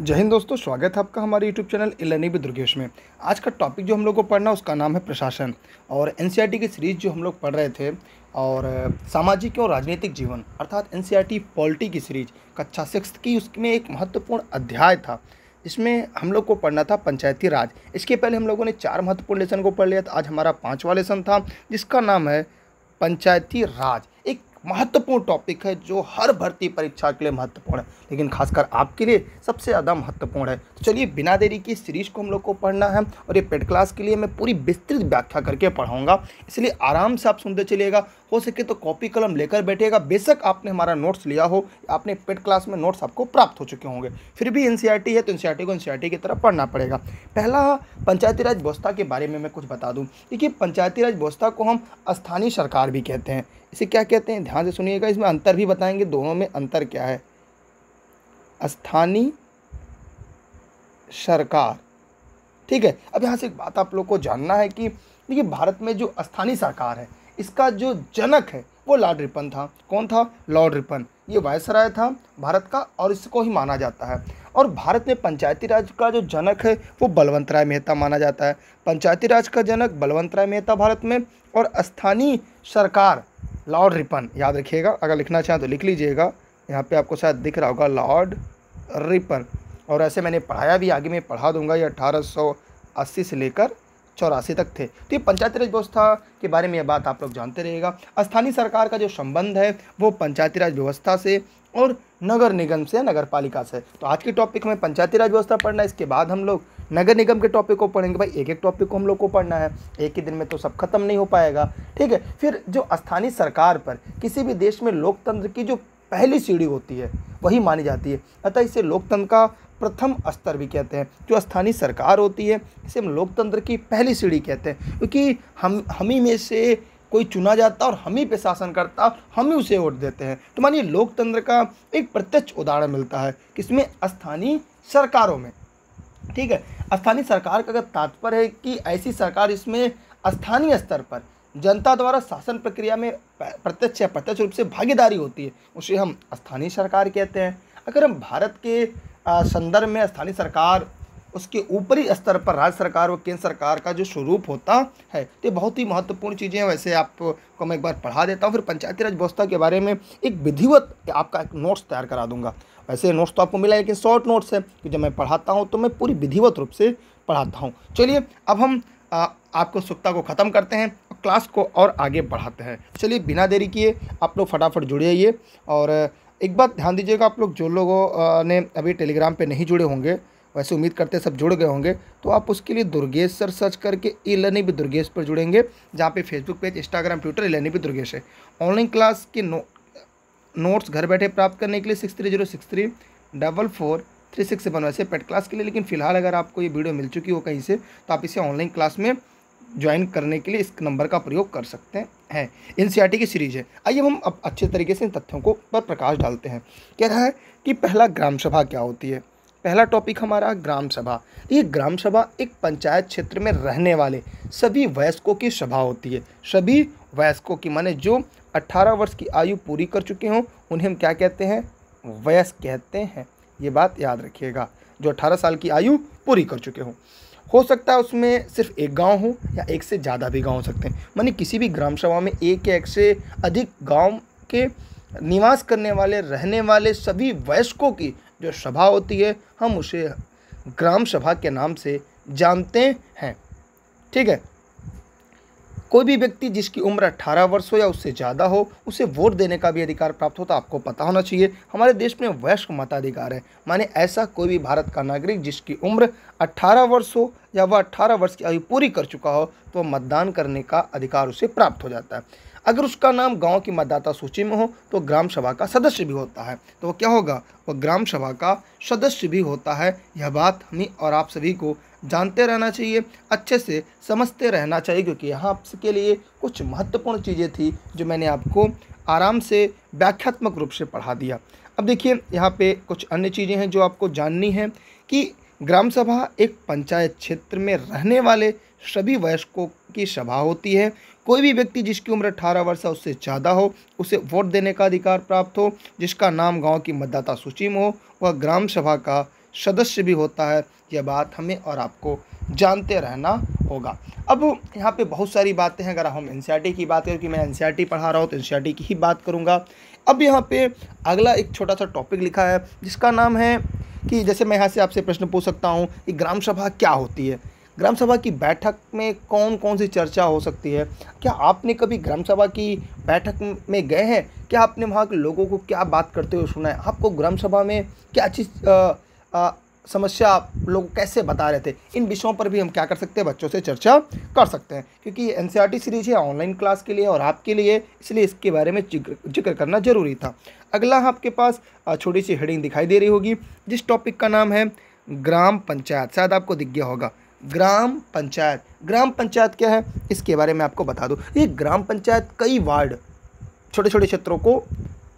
जय हिंद दोस्तों, स्वागत है आपका हमारे यूट्यूब चैनल इलनी भी दुर्गेश में। आज का टॉपिक जो हम लोग को पढ़ना उसका नाम है प्रशासन और एन की सीरीज़ जो हम लोग पढ़ रहे थे और सामाजिक और राजनीतिक जीवन, अर्थात एन पॉलिटी की सीरीज़ कक्षा सिक्स की उसमें एक महत्वपूर्ण अध्याय था। इसमें हम लोग को पढ़ना था पंचायती राज। इसके पहले हम लोगों ने चार महत्वपूर्ण लेसन को पढ़ लिया था। आज हमारा पाँचवा लेसन था, जिसका नाम है पंचायती राज। एक महत्वपूर्ण टॉपिक है, जो हर भर्ती परीक्षा के लिए महत्वपूर्ण है। लेकिन खासकर आपके लिए सबसे ज़्यादा महत्वपूर्ण है। तो चलिए, बिना देरी की सीरीज़ को हम लोग को पढ़ना है और ये पेड क्लास के लिए मैं पूरी विस्तृत व्याख्या करके पढ़ाऊँगा। इसलिए आराम से आप सुनते चलिएगा। हो सके तो कॉपी कलम लेकर बैठेगा बेशक आपने हमारा नोट्स लिया हो, आपने पेड क्लास में नोट्स आपको प्राप्त हो चुके होंगे। फिर भी एन है तो एन को एन की तरफ़ पढ़ना पड़ेगा। पहला, पंचायती राज व्यवस्था के बारे में मैं कुछ बता दूँ। देखिए, पंचायती राज व्यवस्था को हम स्थानीय सरकार भी कहते हैं। इसे क्या कहते हैं? ध्यान से सुनिएगा, इसमें अंतर भी बताएँगे, दोनों में अंतर क्या है? स्थानीय सरकार। ठीक है, अब यहाँ से एक बात आप लोग को जानना है कि देखिए, भारत में जो स्थानीय सरकार है, इसका जो जनक है, वो लॉर्ड रिपन था। कौन था? Lord Ripon. ये वायसराय था, भारत का, और इसको ही माना जाता है। और भारत में पंचायती राज का जो जनक है, वो बलवंत राय मेहता माना जाता है। पंचायती राज का जनक बलवंत राय मेहता भारत में, और स्थानीय सरकार लॉर्ड रिपन याद रखिएगा, अगर लिखना चाहें तो लिख लीजिएगा। यहाँ पे आपको शायद दिख रहा होगा लॉर्ड रिपन और ऐसे मैंने पढ़ाया भी, आगे मैं पढ़ा दूँगा, ये अठारह से लेकर चौरासी तक थे। तो ये पंचायती राज व्यवस्था के बारे में यह बात आप लोग जानते रहेगा स्थानीय सरकार का जो संबंध है, वो पंचायती राज व्यवस्था से और नगर निगम से नगर पालिका से। तो आज के टॉपिक में पंचायती राज व्यवस्था पढ़ना इसके बाद हम लोग नगर निगम के टॉपिक को पढ़ेंगे, भाई एक एक टॉपिक को हम लोग को पढ़ना है। एक ही दिन में तो सब खत्म नहीं हो पाएगा, ठीक है? फिर जो स्थानीय सरकार पर किसी भी देश में लोकतंत्र की जो पहली सीढ़ी होती है, वही मानी जाती है। अतः इसे लोकतंत्र का प्रथम स्तर भी कहते हैं। जो स्थानीय सरकार होती है, इसे हम लोकतंत्र की पहली सीढ़ी कहते हैं। क्योंकि हम हम ही में से कोई चुना जाता और हम ही पे शासन करता, हम ही उसे वोट देते हैं। तो मानिए, लोकतंत्र का एक प्रत्यक्ष उदाहरण मिलता है, किसमें? स्थानीय सरकारों में। ठीक है? स्थानीय सरकार का अगर तात्पर्य है कि ऐसी सरकार इसमें स्थानीय स्तर पर जनता द्वारा शासन प्रक्रिया में प्रत्यक्ष या प्रत्यक्ष रूप से भागीदारी होती है, उसे हम स्थानीय सरकार कहते हैं। अगर हम भारत के संदर्भ में स्थानीय सरकार, उसके ऊपरी स्तर पर राज्य सरकार और केंद्र सरकार का जो स्वरूप होता है तो ये बहुत ही महत्वपूर्ण चीज़ें हैं। वैसे आपको मैं एक बार पढ़ा देता हूँ, फिर पंचायती राज व्यवस्था के बारे में एक विधिवत आपका एक नोट्स तैयार करा दूँगा। वैसे नोट्स तो आपको मिला लेकिन शॉर्ट नोट्स है कि जब मैं पढ़ाता हूँ तो मैं पूरी विधिवत रूप से पढ़ाता हूँ। चलिए अब हम आ, आपको उत्सुकता को ख़त्म करते हैं क्लास को और आगे बढ़ाते हैं। चलिए बिना देरी किए आप लोग फटाफट जुड़िए और एक बात ध्यान दीजिएगा आप लोग जो लोगों ने अभी टेलीग्राम पे नहीं जुड़े होंगे वैसे उम्मीद करते सब जुड़ गए होंगे तो आप उसके लिए दुर्गेश सर सर्च करके ई लर्निंग भी दुर्गेश पर जुड़ेंगे जहाँ पे Facebook page Instagram Twitter e learning भी दुर्गेश है। ऑनलाइन क्लास के नो नोट्स घर बैठे प्राप्त करने के लिए six three zero six three, double four, three six seven वैसे पेट क्लास के लिए। लेकिन फ़िलहाल अगर आपको ये वीडियो मिल चुकी हो कहीं से तो आप इसे ऑनलाइन क्लास में ज्वाइन करने के लिए इस नंबर का प्रयोग कर सकते हैं। एन e की सीरीज़ है। आइए हम अब अच्छे तरीके से इन तथ्यों को पर प्रकाश डालते हैं। कह रहा है कि पहला ग्राम सभा क्या होती है? पहला टॉपिक हमारा ग्राम सभा। ये ग्राम सभा एक पंचायत क्षेत्र में रहने वाले सभी वयस्कों की सभा होती है। सभी वयस्कों की, माने जो 18 वर्ष की आयु पूरी कर चुके हों, उन्हें हम क्या कहते हैं? वयस्क कहते हैं। ये बात याद रखिएगा, जो 18 साल की आयु पूरी कर चुके हों। हो सकता है उसमें सिर्फ़ एक गाँव हो या एक से ज़्यादा भी गाँव हो सकते हैं। मानी किसी भी ग्राम सभा में एक या एक से अधिक गाँव के निवास करने वाले, रहने वाले सभी वयस्कों की जो सभा होती है, हम उसे ग्राम सभा के नाम से जानते हैं। ठीक है? कोई भी व्यक्ति जिसकी उम्र 18 वर्ष हो या उससे ज़्यादा हो, उसे वोट देने का भी अधिकार प्राप्त होता आपको पता होना चाहिए। हमारे देश में वयस्क मताधिकार है। माने ऐसा कोई भी भारत का नागरिक जिसकी उम्र 18 वर्ष हो या वह 18 वर्ष की आयु पूरी कर चुका हो तो मतदान करने का अधिकार उसे प्राप्त हो जाता है। अगर उसका नाम गाँव की मतदाता सूची में हो तो ग्राम सभा का सदस्य भी होता है। तो वो क्या होगा? वह ग्राम सभा का सदस्य भी होता है। यह बात हमें और आप सभी को जानते रहना चाहिए, अच्छे से समझते रहना चाहिए, क्योंकि यहाँ आपके लिए कुछ महत्वपूर्ण चीज़ें थी जो मैंने आपको आराम से व्याख्यात्मक रूप से पढ़ा दिया। अब देखिए, यहाँ पे कुछ अन्य चीज़ें हैं जो आपको जाननी है कि ग्राम सभा एक पंचायत क्षेत्र में रहने वाले सभी वयस्कों की सभा होती है। कोई भी व्यक्ति जिसकी उम्र अठारह वर्ष है, उससे ज़्यादा हो, उसे वोट देने का अधिकार प्राप्त हो, जिसका नाम गाँव की मतदाता सूची में हो, वह ग्राम सभा का सदस्य भी होता है, यह बात हमें और आपको जानते रहना होगा। अब यहाँ पे बहुत सारी बातें हैं, अगर हम एन की बात करें, कि मैं एन पढ़ा रहा हूँ तो एन की ही बात करूँगा। अब यहाँ पे अगला एक छोटा सा टॉपिक लिखा है, जिसका नाम है कि जैसे मैं यहाँ से आपसे प्रश्न पूछ सकता हूँ कि ग्राम सभा क्या होती है? ग्राम सभा की बैठक में कौन कौन सी चर्चा हो सकती है? क्या आपने कभी ग्राम सभा की बैठक में गए हैं? क्या आपने वहाँ के लोगों को क्या बात करते हुए सुना है? आपको ग्राम सभा में क्या चीज़ समस्या आप लोग कैसे बता रहे थे? इन विषयों पर भी हम क्या कर सकते हैं? बच्चों से चर्चा कर सकते हैं। क्योंकि ये एन सीरीज़ है ऑनलाइन क्लास के लिए और आपके लिए, इसलिए इसके बारे में ज़िक्र करना ज़रूरी था। अगला आपके पास छोटी सी हेडिंग दिखाई दे रही होगी, जिस टॉपिक का नाम है ग्राम पंचायत। शायद आपको दिख गया होगा। ग्राम पंचायत। ग्राम पंचायत क्या है? इसके बारे में आपको बता दूँ। ये ग्राम पंचायत कई वार्ड छोटे छोटे क्षेत्रों को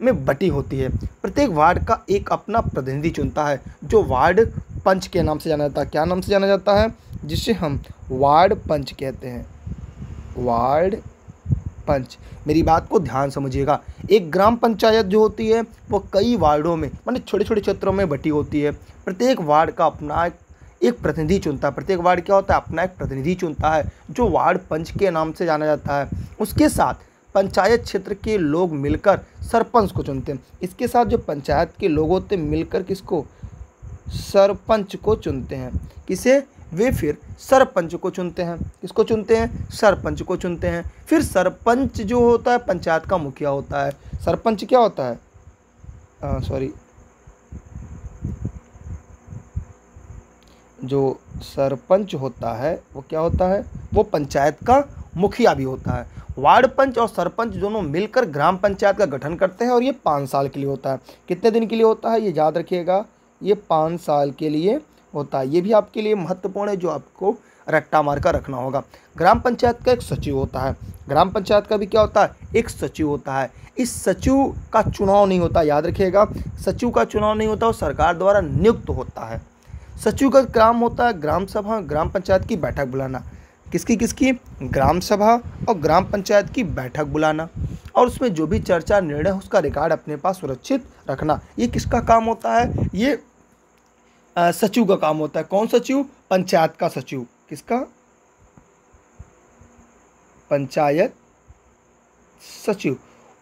में बटी होती है। प्रत्येक वार्ड का एक अपना प्रतिनिधि चुनता है, जो वार्ड पंच के नाम से जाना जाता है। क्या नाम से जाना जाता है? जिसे हम वार्ड पंच कहते हैं। वार्ड पंच। मेरी बात को ध्यान समझिएगा। एक ग्राम पंचायत जो होती है, वो कई वार्डों में मतलब छोटे छोटे क्षेत्रों में बटी होती है। प्रत्येक वार्ड का अपना एक प्रतिनिधि चुनता है। प्रत्येक वार्ड क्या होता है? अपना एक प्रतिनिधि चुनता है, जो वार्ड पंच के नाम से जाना जाता है। उसके साथ पंचायत क्षेत्र के लोग मिलकर सरपंच को चुनते हैं। इसके साथ जो पंचायत के लोग होते हैं, मिलकर किसको? सरपंच को चुनते हैं। किसे? वे फिर सरपंच को चुनते हैं। किसको चुनते हैं? सरपंच को चुनते हैं। फिर सरपंच जो होता है, पंचायत का मुखिया होता है। सरपंच क्या होता है? सॉरी जो सरपंच होता है, वो क्या होता है? वो पंचायत का मुखिया भी होता है। वार्ड पंच और सरपंच दोनों मिलकर ग्राम पंचायत का गठन करते हैं और ये पाँच साल के लिए होता है। कितने दिन के लिए होता है, ये याद रखिएगा। ये पाँच साल के लिए होता है। ये भी आपके लिए महत्वपूर्ण है, जो आपको रट्टा मार कर रखना होगा। ग्राम पंचायत का एक सचिव होता है। ग्राम पंचायत का भी क्या होता है? एक सचिव होता है। इस सचिव का चुनाव नहीं होता, याद रखिएगा। सचिव का चुनाव नहीं होता, वो सरकार द्वारा नियुक्त होता है। सचिव का काम होता है ग्राम सभा, ग्राम पंचायत की बैठक बुलाना। किसकी किसकी? ग्राम सभा और ग्राम पंचायत की बैठक बुलाना और उसमें जो भी चर्चा निर्णय उसका रिकॉर्ड अपने पास सुरक्षित रखना। ये किसका काम होता है? ये सचिव का काम होता है। कौन सचिव? पंचायत का सचिव। किसका? पंचायत सचिव।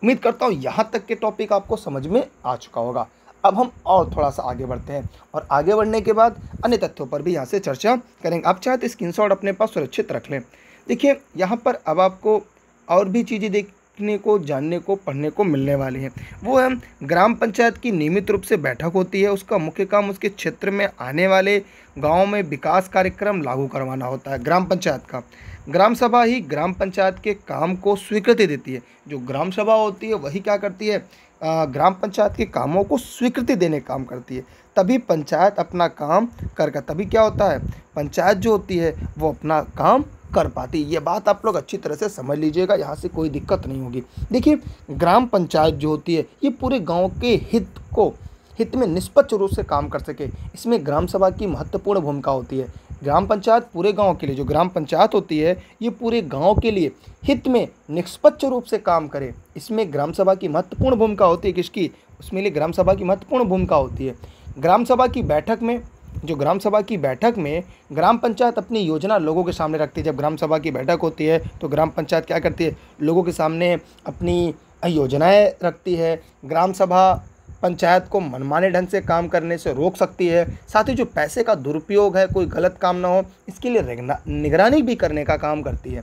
उम्मीद करता हूँ यहाँ तक के टॉपिक आपको समझ में आ चुका होगा। अब हम और थोड़ा सा आगे बढ़ते हैं और आगे बढ़ने के बाद अन्य तथ्यों पर भी यहाँ से चर्चा करेंगे। आप चाहे तो स्क्रीन अपने पास सुरक्षित रख लें। देखिए, यहाँ पर अब आपको और भी चीज़ें देखने को, जानने को, पढ़ने को मिलने वाली हैं। वो है, ग्राम पंचायत की नियमित रूप से बैठक होती है। उसका मुख्य काम उसके क्षेत्र में आने वाले गाँव में विकास कार्यक्रम लागू करवाना होता है, ग्राम पंचायत का। ग्राम सभा ही ग्राम पंचायत के काम को स्वीकृति देती है। जो ग्राम सभा होती है, वही क्या करती है? ग्राम पंचायत के कामों को स्वीकृति देने काम करती है। तभी पंचायत अपना काम कर तभी क्या होता है? पंचायत जो होती है, वो अपना काम कर पाती ये बात आप लोग अच्छी तरह से समझ लीजिएगा, यहाँ से कोई दिक्कत नहीं होगी। देखिए, ग्राम पंचायत जो होती है, ये पूरे गाँव के हित को हित में निष्पक्ष रूप से काम कर सके। इसमें ग्राम सभा की महत्वपूर्ण भूमिका होती है। ग्राम पंचायत पूरे गाँव के लिए, जो ग्राम पंचायत होती है, ये पूरे गाँव के लिए हित में निष्पक्ष रूप से काम करे। इसमें ग्राम सभा की महत्वपूर्ण भूमिका होती है किसकी? उसमें लिए ग्राम सभा की महत्वपूर्ण भूमिका होती है। ग्राम सभा की बैठक में, जो ग्राम सभा की बैठक में ग्राम पंचायत अपनी योजना लोगों के सामने रखती है। जब ग्राम सभा की बैठक होती है तो ग्राम पंचायत क्या करती है? लोगों के सामने अपनी योजनाएँ रखती है। ग्राम सभा पंचायत को मनमाने ढंग से काम करने से रोक सकती है। साथ ही जो पैसे का दुरुपयोग है, कोई गलत काम ना हो, इसके लिए निगरानी भी करने का काम करती है।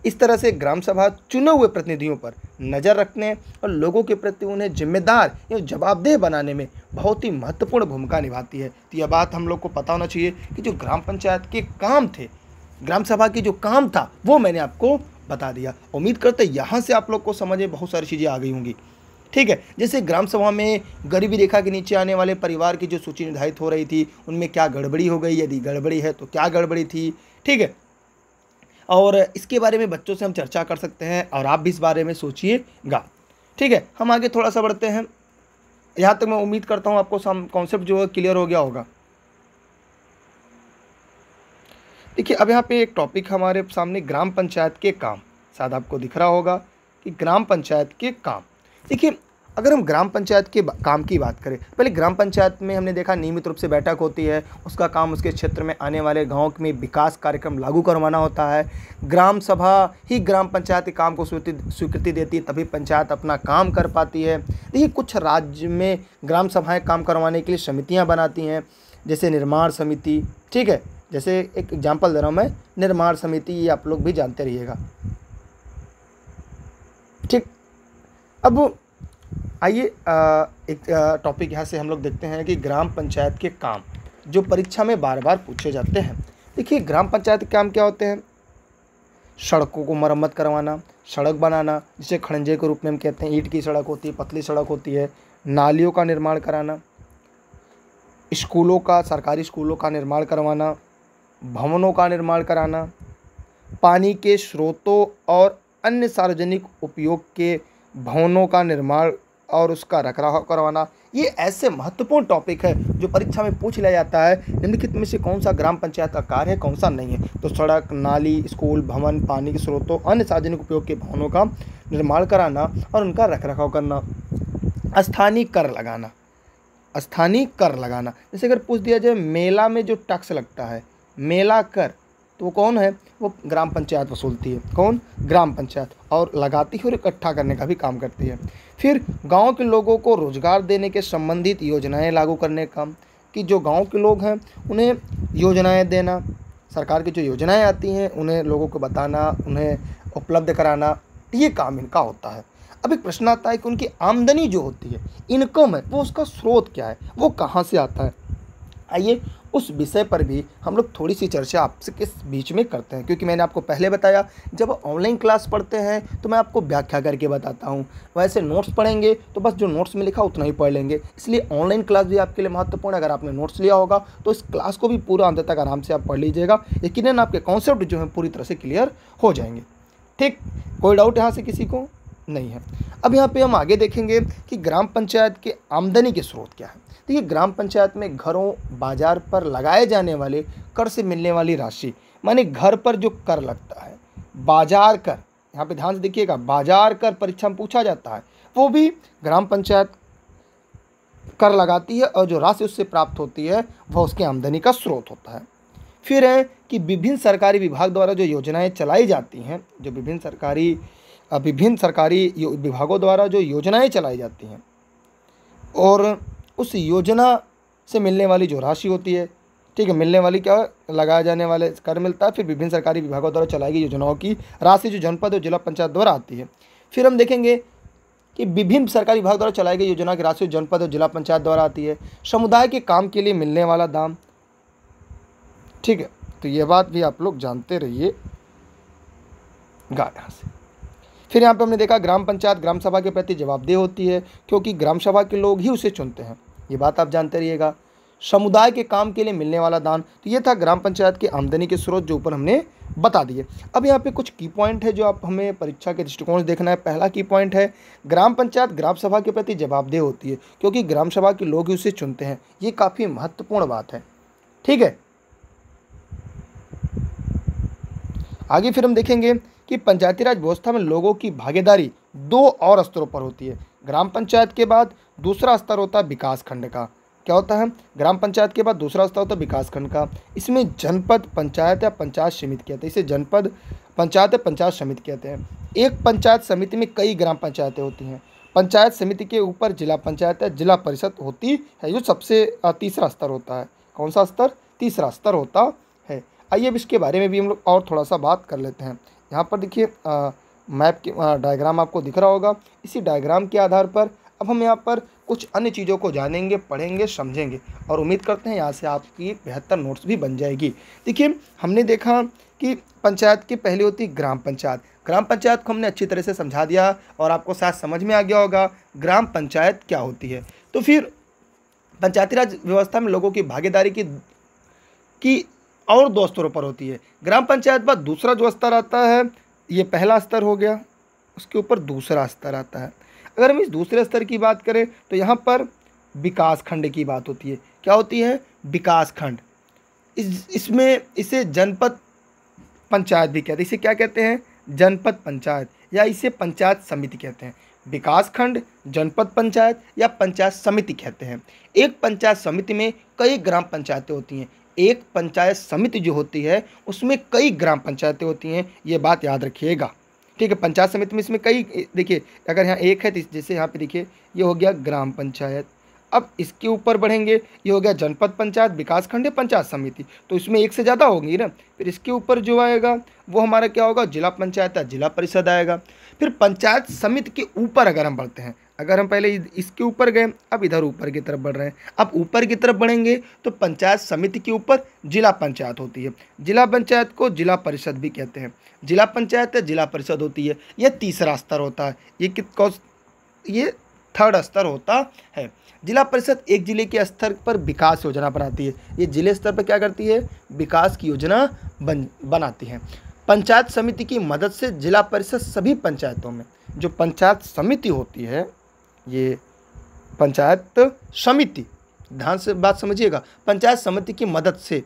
इस तरह से ग्राम सभा चुने हुए प्रतिनिधियों पर नज़र रखने और लोगों के प्रति उन्हें जिम्मेदार या जवाबदेह बनाने में बहुत ही महत्वपूर्ण भूमिका निभाती है। तो यह बात हम लोग को पता होना चाहिए कि जो ग्राम पंचायत के काम थे, ग्राम सभा की जो काम था, वो मैंने आपको बता दिया। उम्मीद करते यहाँ से आप लोग को समझ बहुत सारी चीज़ें आ गई होंगी। ठीक है, जैसे ग्राम सभा में गरीबी रेखा के नीचे आने वाले परिवार की जो सूची निर्धारित हो रही थी, उनमें क्या गड़बड़ी हो गई? यदि गड़बड़ी है तो क्या गड़बड़ी थी? ठीक है, और इसके बारे में बच्चों से हम चर्चा कर सकते हैं और आप भी इस बारे में सोचिएगा। ठीक है, हम आगे थोड़ा सा बढ़ते हैं। यहाँ तक मैं उम्मीद करता हूँ आपको कॉन्सेप्ट जो है क्लियर हो गया होगा। देखिए, अब यहाँ पे एक टॉपिक हमारे सामने ग्राम पंचायत के काम। शायद आपको दिख रहा होगा कि ग्राम पंचायत के काम। देखिए, अगर हम ग्राम पंचायत के काम की बात करें, पहले ग्राम पंचायत में हमने देखा नियमित रूप से बैठक होती है, उसका काम उसके क्षेत्र में आने वाले गाँव में विकास कार्यक्रम लागू करवाना होता है। ग्राम सभा ही ग्राम पंचायत के काम को स्वीकृति देती है, तभी पंचायत अपना काम कर पाती है। देखिए, कुछ राज्य में ग्राम सभाएँ काम करवाने के लिए समितियाँ बनाती हैं, जैसे निर्माण समिति, ठीक है? जैसे एक एग्ज़ाम्पल दे रहा हूँ मैं, निर्माण समिति, ये आप लोग भी जानते रहिएगा। ठीक? अब आइए एक टॉपिक यहाँ से हम लोग देखते हैं कि ग्राम पंचायत के काम, जो परीक्षा में बार बार पूछे जाते हैं। देखिए, ग्राम पंचायत के काम क्या होते हैं? सड़कों को मरम्मत करवाना, सड़क बनाना, जिसे खड़ंजे के रूप में हम कहते हैं। ईंट की सड़क होती है, पतली सड़क होती है, नालियों का निर्माण कराना, स्कूलों का, सरकारी स्कूलों का निर्माण करवाना, भवनों का निर्माण कराना, पानी के स्रोतों और अन्य सार्वजनिक उपयोग के भवनों का निर्माण और उसका रखरखाव करवाना, ये ऐसे महत्वपूर्ण टॉपिक है जो परीक्षा में पूछ लिया जाता है। निम्नलिखित में से कौन सा ग्राम पंचायत का कार्य है, कौन सा नहीं है? तो सड़क, नाली, स्कूल, भवन, पानी के स्रोतों, अन्य सार्वजनिक उपयोग के भवनों का निर्माण कराना और उनका रखरखाव करना। स्थानीय कर लगाना, स्थानीय कर लगाना। जैसे अगर पूछ दिया जाए, मेला में जो टैक्स लगता है, मेला कर तो वो कौन है? वो ग्राम पंचायत वसूलती है। कौन? ग्राम पंचायत। और लगाती है और इकट्ठा करने का भी काम करती है। फिर गाँव के लोगों को रोज़गार देने के संबंधित योजनाएँ लागू करने का, कि जो गाँव के लोग हैं, उन्हें योजनाएँ देना, सरकार की जो योजनाएँ आती हैं, उन्हें लोगों को बताना, उन्हें उपलब्ध कराना, ये काम इनका होता है। अब एक प्रश्न आता है कि उनकी आमदनी जो होती है, इनकम है, वो उसका स्रोत क्या है? वो कहाँ से आता है? आइए उस विषय पर भी हम लोग थोड़ी सी चर्चा आपसे किस बीच में करते हैं? क्योंकि मैंने आपको पहले बताया, जब ऑनलाइन क्लास पढ़ते हैं तो मैं आपको व्याख्या करके बताता हूँ। वैसे नोट्स पढ़ेंगे तो बस जो नोट्स में लिखा उतना ही पढ़ लेंगे। इसलिए ऑनलाइन क्लास भी आपके लिए महत्वपूर्ण है। अगर आपने नोट्स लिया होगा तो इस क्लास को भी पूरा अंत तक आराम से आप पढ़ लीजिएगा। यकीन आपके कॉन्सेप्ट जो है, पूरी तरह से क्लियर हो जाएँगे। ठीक? कोई डाउट यहाँ से किसी को? नहीं है। अब यहाँ पे हम आगे देखेंगे कि ग्राम पंचायत के आमदनी के स्रोत क्या है। देखिए ग्राम पंचायत में घरों, बाज़ार पर लगाए जाने वाले कर से मिलने वाली राशि, माने घर पर जो कर लगता है, बाज़ार कर, यहाँ पे ध्यान से देखिएगा, बाज़ार कर परीक्षा में पूछा जाता है, वो भी ग्राम पंचायत कर लगाती है और जो राशि उससे प्राप्त होती है, वह उसकी आमदनी का स्रोत होता है। फिर है कि विभिन्न सरकारी विभाग द्वारा जो योजनाएँ चलाई जाती हैं, जो विभिन्न सरकारी विभिन्न सरकारी विभागों द्वारा जो योजनाएँ चलाई जाती हैं, और उस योजना से मिलने वाली जो राशि होती है, ठीक है, मिलने वाली क्या लगाए जाने वाले कर मिलता है, फिर विभिन्न सरकारी विभागों द्वारा चलाई गई योजनाओं की राशि जो जनपद और जिला पंचायत द्वारा आती है। फिर हम देखेंगे कि विभिन्न सरकारी विभाग द्वारा चलाई गई योजना की राशि जनपद और जिला पंचायत द्वारा आती है। समुदाय के काम के लिए मिलने वाला दाम, ठीक है तो ये बात भी आप लोग जानते रहिए। गा, यहाँ से। फिर यहाँ पे हमने देखा ग्राम पंचायत, ग्राम सभा के प्रति जवाबदेह होती है, क्योंकि ग्राम सभा के लोग ही उसे चुनते हैं। ये बात आप जानते रहिएगा। समुदाय के काम के लिए मिलने वाला दान तो ये था ग्राम पंचायत के आमदनी के स्रोत जो ऊपर हमने बता दिए। अब यहाँ पे कुछ की पॉइंट है जो आप हमें परीक्षा के दृष्टिकोण से देखना है। पहला की पॉइंट है, ग्राम पंचायत ग्राम सभा के प्रति जवाबदेह होती है, क्योंकि ग्राम सभा के लोग ही उसे चुनते हैं। ये काफ़ी महत्वपूर्ण बात है। ठीक है? आगे फिर हम देखेंगे कि पंचायती राज व्यवस्था में लोगों की भागीदारी दो और स्तरों पर होती है। ग्राम पंचायत के बाद दूसरा स्तर होता है विकास खंड का। क्या होता है? ग्राम पंचायत के बाद दूसरा स्तर होता है विकास खंड का। इसमें जनपद पंचायत या पंचायत समिति कहते हैं। इसे जनपद पंचायत या पंचायत समिति कहते हैं। एक पंचायत समिति में कई ग्राम पंचायतें होती हैं। पंचायत समिति के ऊपर जिला पंचायत या जिला परिषद होती है। जो सबसे तीसरा स्तर होता है। कौन सा स्तर? तीसरा स्तर होता है। आइए अब इसके बारे में भी हम लोग और थोड़ा सा बात कर लेते हैं। यहाँ पर देखिए मैप के डायग्राम आपको दिख रहा होगा। इसी डायग्राम के आधार पर अब हम यहाँ पर कुछ अन्य चीज़ों को जानेंगे, पढ़ेंगे, समझेंगे और उम्मीद करते हैं यहाँ से आपकी बेहतर नोट्स भी बन जाएगी। देखिए, हमने देखा कि पंचायत की पहली होती ग्राम पंचायत। ग्राम पंचायत को हमने अच्छी तरह से समझा दिया और आपको शायद समझ में आ गया होगा ग्राम पंचायत क्या होती है। तो फिर पंचायती राज व्यवस्था में लोगों की भागीदारी की की और दो स्तरों पर होती है। ग्राम पंचायत बाद दूसरा जो स्तर आता है, ये पहला स्तर हो गया, उसके ऊपर दूसरा स्तर आता है। अगर हम इस दूसरे स्तर की बात करें तो यहाँ पर विकास खंड की बात होती है। क्या होती है? विकास खंड। इस, इसमें इसे जनपद पंचायत भी कहते हैं। इसे क्या कहते हैं? जनपद पंचायत या इसे पंचायत समिति कहते हैं। विकास खंड जनपद पंचायत या पंचायत समिति कहते हैं। एक पंचायत समिति में कई ग्राम पंचायतें होती हैं। एक पंचायत समिति जो होती है, उसमें कई ग्राम पंचायतें होती हैं। ये बात याद रखिएगा। ठीक है, पंचायत समिति में इसमें कई, देखिए, अगर यहाँ एक है तो जैसे यहाँ पे देखिए, ये हो गया ग्राम पंचायत। अब इसके ऊपर बढ़ेंगे। ये हो गया जनपद पंचायत, विकास खंड, पंचायत समिति। तो इसमें एक से ज़्यादा होगी ना, फिर इसके ऊपर जो आएगा, वो हमारा क्या होगा? जिला पंचायत या जिला परिषद आएगा। फिर पंचायत समिति के ऊपर अगर हम बढ़ते हैं, अगर हम पहले इसके ऊपर गए, अब इधर ऊपर की तरफ़ बढ़ रहे हैं। अब ऊपर की तरफ़ बढ़ेंगे तो पंचायत समिति के ऊपर जिला पंचायत होती है। जिला पंचायत को जिला परिषद भी कहते हैं। जिला पंचायत या जिला परिषद होती है, यह तीसरा स्तर होता है। ये कित ये थर्ड स्तर होता है। जिला परिषद एक ज़िले के स्तर पर विकास योजना बनाती है। ये ज़िले स्तर पर क्या करती है? विकास की योजना बन, बनाती है। पंचायत समिति की मदद से जिला परिषद सभी पंचायतों में, जो पंचायत समिति होती है, ये पंचायत समिति, ध्यान से बात समझिएगा। पंचायत समिति की मदद से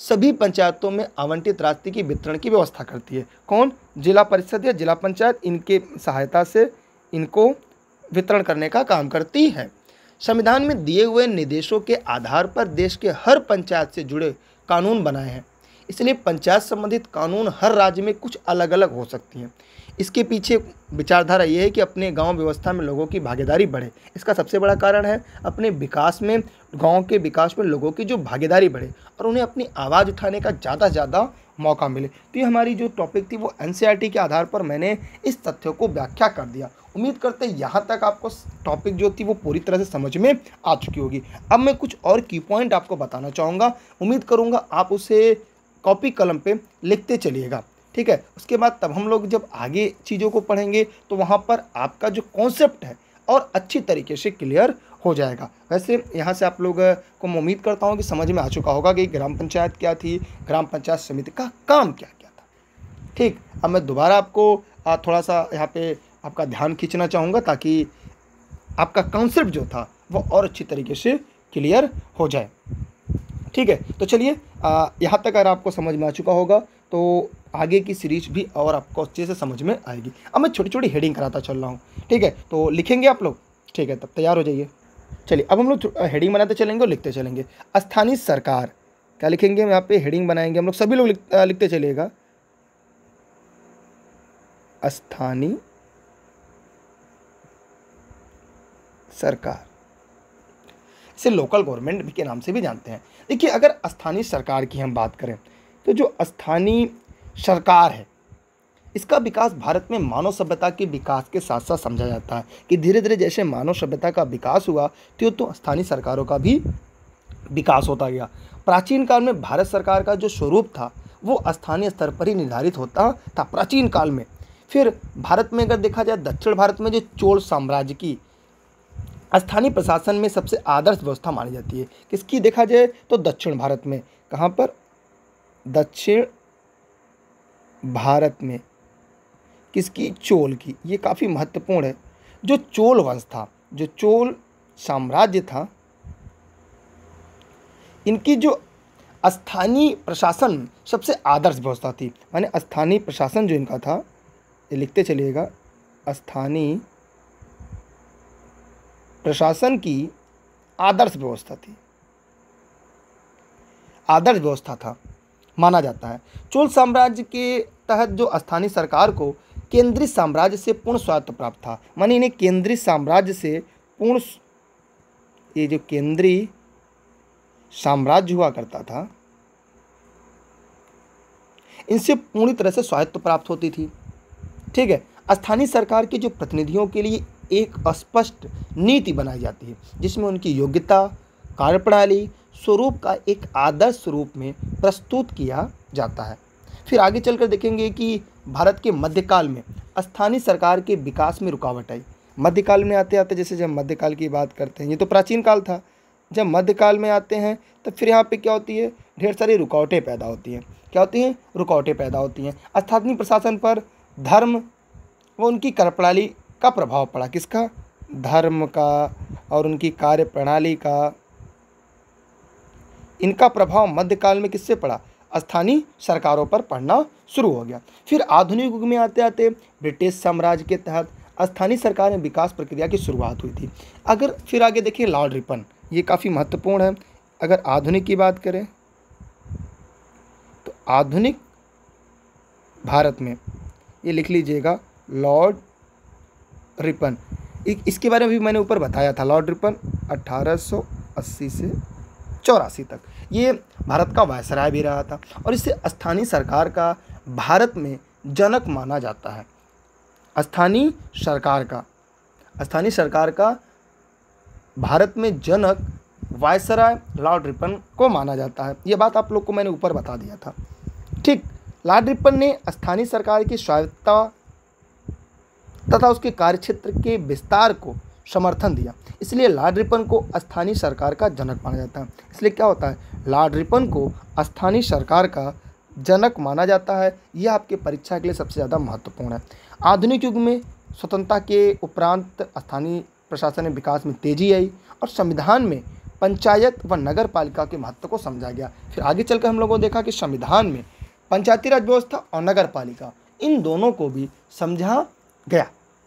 सभी पंचायतों में आवंटित राशि की वितरण की व्यवस्था करती है। कौन? जिला परिषद या जिला पंचायत इनके सहायता से इनको वितरण करने का काम करती है। संविधान में दिए हुए निर्देशों के आधार पर देश के हर पंचायत से जुड़े कानून बनाए हैं। इसलिए पंचायत संबंधित कानून हर राज्य में कुछ अलग अलग हो सकती हैं। इसके पीछे विचारधारा ये है कि अपने गाँव व्यवस्था में लोगों की भागीदारी बढ़े। इसका सबसे बड़ा कारण है अपने विकास में, गाँव के विकास में लोगों की जो भागीदारी बढ़े और उन्हें अपनी आवाज़ उठाने का ज़्यादा से ज़्यादा मौका मिले। तो ये हमारी जो टॉपिक थी वो एन के आधार पर मैंने इस तथ्य को व्याख्या कर दिया। उम्मीद करते हैं यहाँ तक आपको टॉपिक जो थी वो पूरी तरह से समझ में आ चुकी होगी। अब मैं कुछ और की पॉइंट आपको बताना चाहूँगा। उम्मीद करूँगा आप उसे कॉपी कलम पे लिखते चलिएगा। ठीक है? उसके बाद तब हम लोग जब आगे चीज़ों को पढ़ेंगे तो वहाँ पर आपका जो कॉन्सेप्ट है और अच्छी तरीके से क्लियर हो जाएगा। वैसे यहाँ से आप लोग को मैं उम्मीद करता हूँ कि समझ में आ चुका होगा कि ग्राम पंचायत क्या थी, ग्राम पंचायत समिति का काम क्या क्या था। ठीक, अब मैं दोबारा आपको थोड़ा सा यहाँ पे आपका ध्यान खींचना चाहूँगा ताकि आपका कॉन्सेप्ट जो था, वो और अच्छी तरीके से क्लियर हो जाए। ठीक है तो चलिए यहाँ तक अगर आपको समझ में आ चुका होगा तो आगे की सीरीज़ भी और आपको अच्छे से समझ में आएगी। अब मैं छोटी छोटी हेडिंग कराता चल रहा हूँ। ठीक है तो लिखेंगे आप लोग? ठीक है, तब तैयार हो जाइए। चलिए अब हम लोग हेडिंग बनाते चलेंगे और लिखते चलेंगे। स्थानीय सरकार क्या लिखेंगे हम यहाँ पे? हेडिंग बनाएँगे हम लोग। सभी लोग लिख, लिखते चलिएगा। स्थानीय सरकार। इसे लोकल गवर्नमेंट के नाम से भी जानते हैं। देखिए अगर स्थानीय सरकार की हम बात करें तो जो स्थानीय सरकार है इसका विकास भारत में मानव सभ्यता के विकास के साथ साथ समझा जाता है कि धीरे धीरे जैसे मानव सभ्यता का विकास हुआ तो तो स्थानीय सरकारों का भी विकास होता गया। प्राचीन काल में भारत सरकार का जो स्वरूप था, वो स्थानीय स्तर पर ही निर्धारित होता था प्राचीन काल में। फिर भारत में अगर देखा जाए, दक्षिण भारत में जो चोल साम्राज्य की स्थानीय प्रशासन में सबसे आदर्श व्यवस्था मानी जाती है। किसकी देखा जाए तो दक्षिण भारत में। कहाँ पर? दक्षिण भारत में। किसकी? चोल की। ये काफ़ी महत्वपूर्ण है। जो चोल वंश था, जो चोल साम्राज्य था, इनकी जो स्थानीय प्रशासन सबसे आदर्श व्यवस्था थी। माने स्थानीय प्रशासन जो इनका था, ये लिखते चलिएगा, स्थानीय प्रशासन की आदर्श व्यवस्था थी। आदर्श व्यवस्था था, माना जाता है। चोल साम्राज्य के तहत जो स्थानीय सरकार को केंद्रीय साम्राज्य से पूर्ण स्वायत्त प्राप्त था। मानी इन्हें केंद्रीय साम्राज्य से पूर्ण ये जो केंद्रीय साम्राज्य हुआ करता था, इनसे पूरी तरह से स्वायत्त प्राप्त होती थी। ठीक है? स्थानीय सरकार के जो प्रतिनिधियों के लिए एक स्पष्ट नीति बनाई जाती है, जिसमें उनकी योग्यता, कार्यप्रणाली, स्वरूप का एक आदर्श स्वरूप में प्रस्तुत किया जाता है। फिर आगे चलकर देखेंगे कि भारत के मध्यकाल में स्थानीय सरकार के विकास में रुकावट आई। मध्यकाल में आते आते, जैसे जब मध्यकाल की बात करते हैं, ये तो प्राचीन काल था। जब मध्यकाल में आते हैं तो फिर यहाँ पे क्या होती है? ढेर सारी रुकावटें पैदा होती हैं। क्या होती हैं? रुकावटें पैदा होती हैं। स्थानीय प्रशासन पर धर्म व उनकी कार्यप्रणाली का प्रभाव पड़ा। किसका? धर्म का और उनकी कार्य प्रणाली का। इनका प्रभाव मध्यकाल में किससे पड़ा? स्थानीय सरकारों पर पढ़ना शुरू हो गया। फिर आधुनिक युग में आते आते ब्रिटिश साम्राज्य के तहत स्थानीय सरकार में विकास प्रक्रिया की शुरुआत हुई थी। अगर फिर आगे देखिए लॉर्ड रिपन, ये काफ़ी महत्वपूर्ण है। अगर आधुनिक की बात करें तो आधुनिक भारत में, ये लिख लीजिएगा, लॉर्ड रिपन। इसके बारे में भी मैंने ऊपर बताया था, लॉर्ड रिपन 1880 से चौरासी तक। ये भारत का वायसराय भी रहा था और इसे स्थानीय सरकार का भारत में जनक माना जाता है। स्थानीय सरकार का, स्थानीय सरकार का भारत में जनक वायसराय लॉर्ड रिपन को माना जाता है। ये बात आप लोग को मैंने ऊपर बता दिया था। ठीक, लॉर्ड रिपन ने स्थानीय सरकार की स्वायत्ता तथा उसके कार्यक्षेत्र के विस्तार को समर्थन दिया। इसलिए लॉर्ड रिपन को स्थानीय सरकार का जनक माना जाता है। इसलिए क्या होता है? लॉर्ड रिपन को स्थानीय सरकार का जनक माना जाता है। यह आपके परीक्षा के लिए सबसे ज़्यादा महत्वपूर्ण है। आधुनिक युग में स्वतंत्रता के उपरांत स्थानीय प्रशासन में विकास में तेज़ी आई और संविधान में पंचायत व नगर पालिका के महत्व को समझा गया। फिर आगे चलकर हम लोगों ने देखा कि संविधान में पंचायती राज व्यवस्था और नगर पालिका इन दोनों को भी समझा गया।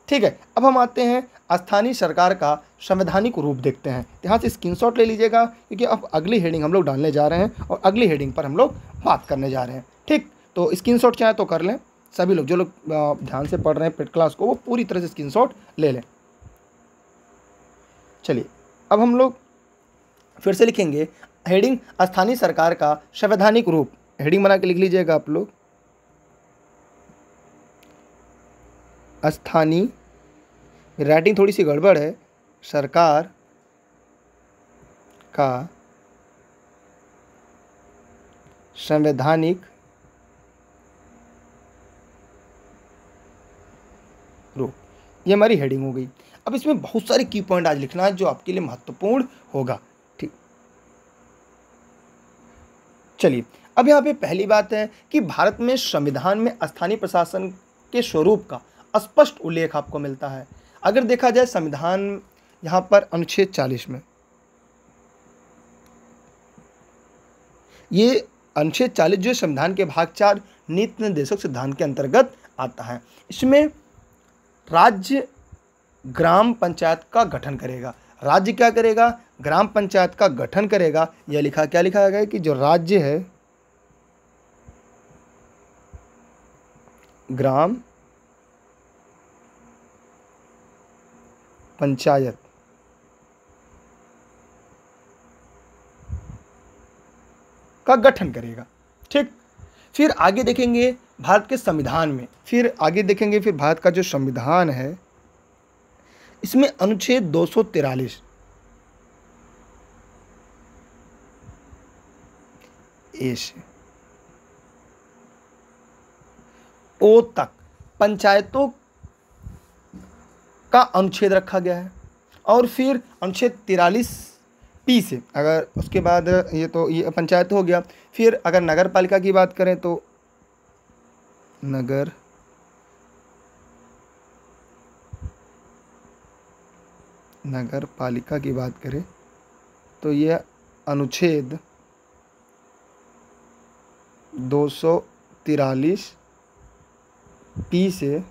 ठीक है, अब हम आते हैं स्थानीय सरकार का संवैधानिक रूप देखते हैं। यहाँ से स्क्रीनशॉट ले लीजिएगा, क्योंकि अब अगली हेडिंग हम लोग डालने जा रहे हैं और अगली हेडिंग पर हम लोग बात करने जा रहे हैं। ठीक तो स्क्रीनशॉट चाहे तो कर लें। सभी लोग, जो लोग ध्यान से पढ़ रहे हैं पेट क्लास को, वो पूरी तरह से स्क्रीनशॉट ले लें। चलिए, अब हम लोग फिर से लिखेंगे हेडिंग स्थानीय सरकार का संवैधानिक रूप। हेडिंग बना के लिख लीजिएगा आप लोग। स्थानीय राइटिंग थोड़ी सी गड़बड़ है। सरकार का संवैधानिक रूप। ये हमारी हेडिंग हो गई। अब इसमें बहुत सारे की पॉइंट आज लिखना है जो आपके लिए महत्वपूर्ण होगा। ठीक। चलिए, अब यहाँ पे पहली बात है कि भारत में संविधान में स्थानीय प्रशासन के स्वरूप का स्पष्ट उल्लेख आपको मिलता है। अगर देखा जाए संविधान यहाँ पर अनुच्छेद चालीस में, ये अनुच्छेद चालीस जो संविधान के भाग चार नीति निर्देशक सिद्धांत के अंतर्गत आता है। इसमें राज्य ग्राम पंचायत का गठन करेगा। राज्य क्या करेगा? ग्राम पंचायत का गठन करेगा। यह लिखा, क्या लिखा गया कि जो राज्य है, ग्राम पंचायत। का गठन करेगा, ठीक? फिर आगे देखेंगे भारत के संविधान में। फिर आगे देखेंगे, फिर भारत का जो संविधान है, इसमें अनुच्छेद दो सौ तिरालीस। ओ तक, पंचायतों का अनुच्छेद रखा गया है। और फिर अनुच्छेद तिरालीस पी से अगर उसके बाद ये तो ये पंचायत हो गया, फिर अगर नगर पालिका की बात करें तो नगर नगर पालिका की बात करें तो यह अनुच्छेद दो सौ तिरालीस पी से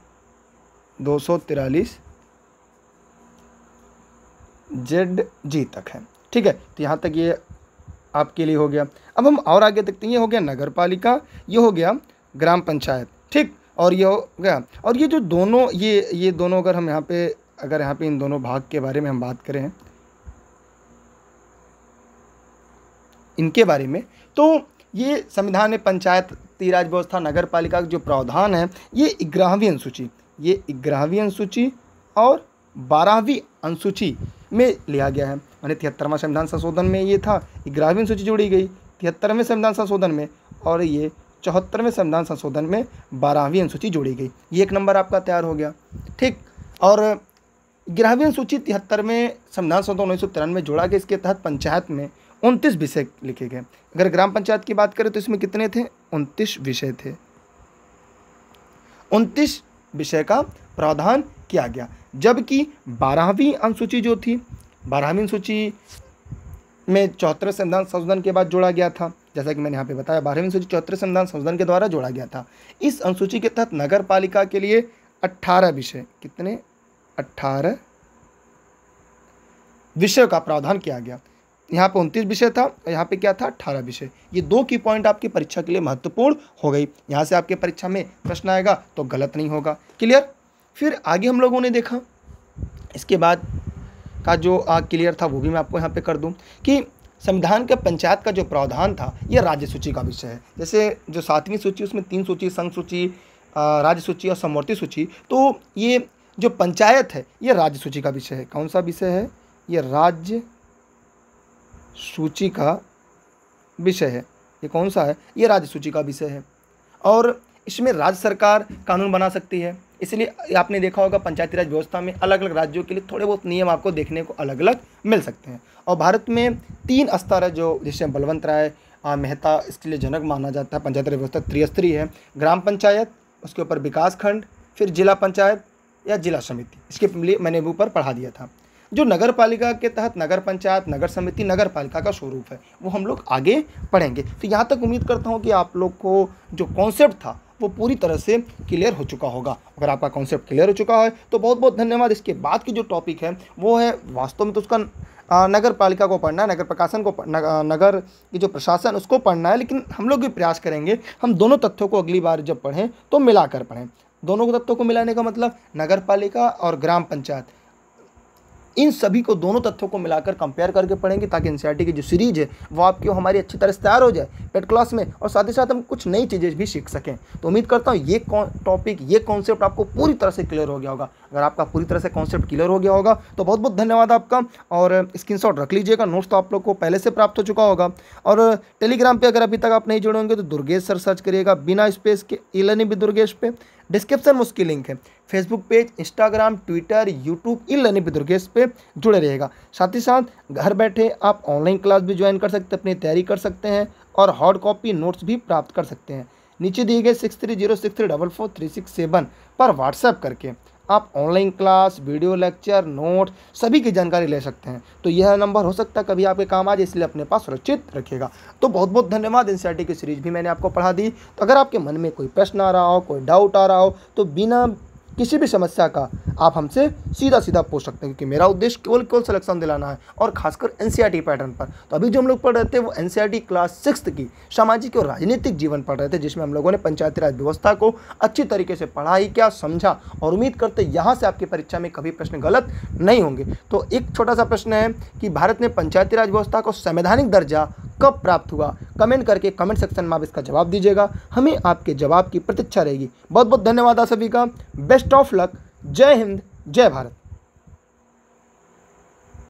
दो सौ तिरालीस जेड जी तक है। ठीक है तो यहाँ तक ये आपके लिए हो गया। अब हम और आगे देखते हैं, ये हो गया नगर पालिका ये हो गया ग्राम पंचायत, ठीक? और ये हो गया, और ये जो दोनों, ये ये दोनों अगर हम यहाँ पे, अगर यहाँ पे इन दोनों भाग के बारे में हम बात करें, इनके बारे में तो ये संविधान में पंचायत राज व्यवस्था नगर पालिका का जो प्रावधान है, ये ग्यारहवीं अनुसूची, ये ग्यारहवीं अनुसूची और बारहवीं अनुसूची में लिया गया है। यानी तिहत्तरवा संविधान संशोधन में ये था ग्यारहवीं सूची जोड़ी गई, तिहत्तरवें संविधान संशोधन में और ये चौहत्तरवें संविधान संशोधन में बारहवीं अनुसूची जोड़ी गई। ये एक नंबर आपका तैयार हो गया। ठीक, और ग्यारहवीं अनुसूची तिहत्तरवें संविधान संशोधन उन्नीस सौ तिरानवे जोड़ा गया, इसके तहत पंचायत में उनतीस विषय लिखे गए। अगर ग्राम पंचायत की बात करें तो इसमें कितने थे? उनतीस विषय थे। उनतीस विषय का प्रावधान किया गया। जबकि बारहवीं अनुसूची जो थी, बारहवीं अनुसूची में चौहत्तर संविधान संशोधन के बाद जोड़ा गया था। जैसा कि मैंने यहाँ पे बताया, बारहवीं अनुसूची चौहत्तर संविधान संशोधन के द्वारा जोड़ा गया था। इस अनुसूची के तहत नगर पालिका के लिए अट्ठारह विषय, कितने? अट्ठारह विषय का प्रावधान किया गया। यहाँ पे उनतीस विषय था और यहाँ पे क्या था? अट्ठारह विषय। ये दो की पॉइंट आपकी परीक्षा के लिए महत्वपूर्ण हो गई। यहाँ से आपके परीक्षा में प्रश्न आएगा तो गलत नहीं होगा। क्लियर फिर आगे हम लोगों ने देखा। इसके बाद का जो क्लियर था वो भी मैं आपको यहाँ पे कर दूँ कि संविधान के पंचायत का जो प्रावधान था, ये राज्य सूची का विषय है। जैसे जो सातवीं सूची, उसमें तीन सूची, संघ सूची राज्य सूची और समवर्ती सूची तो ये जो पंचायत है, ये राज्य सूची का विषय है। कौन सा विषय है? ये राज्य सूची का विषय है। ये कौन सा है? ये राज्य सूची का विषय है। और इसमें राज्य सरकार कानून बना सकती है। इसलिए आपने देखा होगा पंचायती राज व्यवस्था में अलग अलग राज्यों के लिए थोड़े बहुत नियम आपको देखने को अलग अलग मिल सकते हैं। और भारत में तीन स्तर है जो जिससे बलवंत राय मेहता, इसके लिए जनक माना जाता है, पंचायती राज व्यवस्था त्रिस्तरीय है। ग्राम पंचायत, उसके ऊपर विकास खंड, फिर जिला पंचायत या जिला समिति। इसके लिए मैंने ऊपर पढ़ा दिया था। जो नगर पालिका के तहत नगर पंचायत, नगर समिति नगर पालिका का स्वरूप है, वो हम लोग आगे पढ़ेंगे। तो यहाँ तक उम्मीद करता हूँ कि आप लोग को जो कॉन्सेप्ट था वो पूरी तरह से क्लियर हो चुका होगा। अगर आपका कॉन्सेप्ट क्लियर हो चुका है तो बहुत बहुत धन्यवाद। इसके बाद की जो टॉपिक है, वो है वास्तव में तो उसका नगर पालिका को पढ़ना है, नगर प्रकाशन को नगर की जो प्रशासन, उसको पढ़ना है, लेकिन हम लोग भी प्रयास करेंगे, हम दोनों तथ्यों को अगली बार जब पढ़ें तो मिलाकर पढ़ें। दोनों तत्वों को मिलाने का मतलब नगर पालिका और ग्राम पंचायत। इन सभी को दोनों तथ्यों को मिलाकर कंपेयर करके पढ़ेंगे ताकि एन की जो सीरीज़ है, वो आपकी हमारी अच्छी तरह से तैयार हो जाए पेट क्लास में, और साथ ही साथ हम कुछ नई चीज़ें भी सीख सकें। तो उम्मीद करता हूँ ये टॉपिक ये कॉन्सेप्ट आपको पूरी तरह से क्लियर हो गया होगा। अगर आपका पूरी तरह से कॉन्सेप्ट क्लियर हो गया होगा तो बहुत बहुत धन्यवाद आपका, और स्क्रीन रख लीजिएगा नोट्स तो आप लोग को पहले से प्राप्त हो चुका होगा। और टेलीग्राम पर अगर अभी तक आप नहीं जुड़े होंगे तो दुर्गेश सर सर्च करिएगा, बिना स्पेस के लर्निंग भी दुर्गेश पे। डिस्क्रिप्शन में उसकी लिंक है। Facebook page Instagram Twitter YouTube e learning Durgesh पे जुड़े रहेगा साथ ही साथ, घर बैठे आप ऑनलाइन क्लास भी ज्वाइन कर सकते अपनी तैयारी कर सकते हैं और हार्ड कॉपी नोट्स भी प्राप्त कर सकते हैं। नीचे दिए गए six three zero six three double four three six seven पर व्हाट्सएप करके आप online class video lecture note सभी की जानकारी ले सकते हैं। तो यह नंबर हो सकता है कभी आपके काम आ जाए, इसलिए अपने पास सुरक्षित रखिएगा। तो बहुत बहुत धन्यवाद एन की सीरीज़ भी मैंने आपको पढ़ा दी। तो अगर आपके मन में कोई प्रश्न आ रहा हो, कोई डाउट आ रहा हो तो बिना किसी भी समस्या का आप हमसे सीधा सीधा पूछ सकते हैं, क्योंकि मेरा उद्देश्य केवल केवल सिलेक्शन दिलाना है और खासकर एन पैटर्न पर। तो अभी जो हम लोग पढ़ रहे थे, वो एन क्लास सिक्स की सामाजिक और राजनीतिक जीवन पढ़ रहे थे, जिसमें हम लोगों ने पंचायती राज व्यवस्था को अच्छी तरीके से पढ़ाई क्या, समझा और उम्मीद करते यहाँ से आपकी परीक्षा में कभी प्रश्न गलत नहीं होंगे। तो एक छोटा सा प्रश्न है कि भारत ने पंचायती राज व्यवस्था को संवैधानिक दर्जा कब प्राप्त हुआ? कमेंट करके कमेंट सेक्शन में आप इसका जवाब दीजिएगा। हमें आपके जवाब की प्रतीक्षा रहेगी। बहुत बहुत धन्यवाद आप सभी का। Best of luck. जय हिंद, जय भारत।